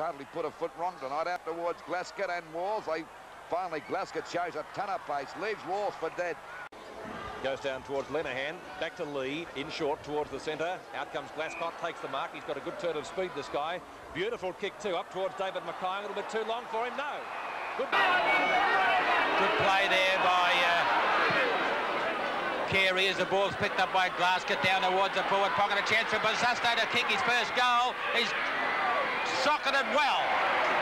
Hardly put a foot wrong tonight out towards Glascott and Walls. They finally Glascott shows a ton of pace, leaves Walls for dead. Goes down towards Lenihan, back to Lee, in short towards the centre. Out comes Glascott, takes the mark. He's got a good turn of speed, this guy. Beautiful kick too, up towards David McKay. A little bit too long for him, no. Good, good play there by uh, Carey as the ball's picked up by Glascott down towards the forward pocket. A chance for Bosustow to kick his first goal. He's socketed well.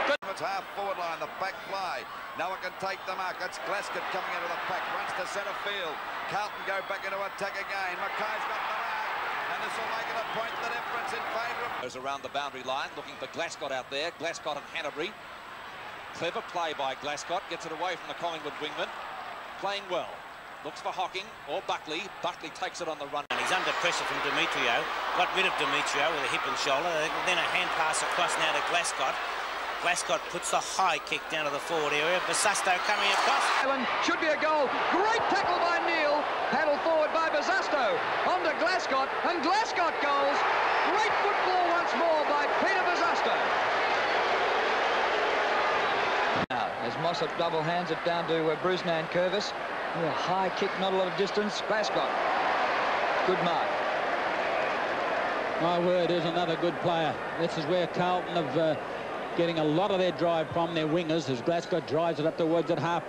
Good. It's half forward line, the back fly. Now it can take the mark. That's Glascott coming into the pack. Runs to centre field. Carlton go back into attack again. McKay's got the mark. And this will make it a point the difference in favour of... Goes around the boundary line, looking for Glascott out there. Glascott and Hanbury. Clever play by Glascott. Gets it away from the Collingwood wingman. Playing well. Looks for Hocking or Buckley. Buckley takes it on the run. And he's under pressure from Demetrio. Got rid of Demetrio with a hip and shoulder. Then a hand pass across now to Glascott. Glascott puts the high kick down to the forward area. Bosustow coming across. Should be a goal. Great tackle by Neil. Paddled forward by Bosustow. On to Glascott. And Glascott goals. Great football once more by Peter Bosustow. Now, as Mossop double hands it down to uh, Bruce Nankervis. A high kick, not a lot of distance. Glascott. Good mark. My word, is another good player. This is where Carlton have uh, getting a lot of their drive from their wingers as Glascott drives it up towards at half